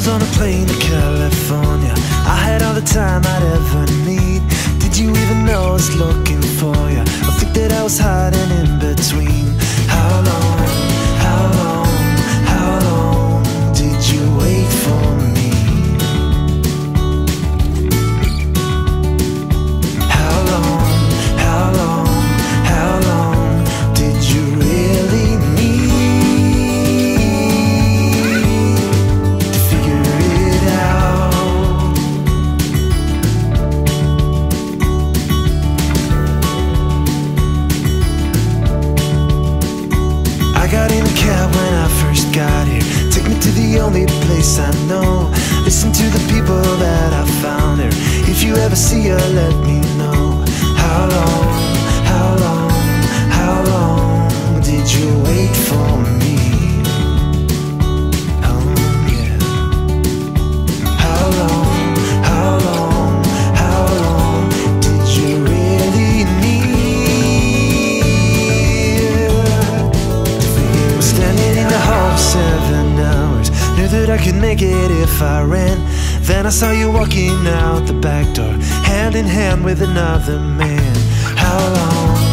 was on a plane to California. I had all the time I'd ever need. Did you even know I was looking you ever see her, let me know. How long, how long, how long did you wait for me? Oh. How long, how long, how long did you really need? was standing in the hall seven hours. Knew that I could make it if I ran. Then I saw you walking out the back door, hand in hand with another man. How long,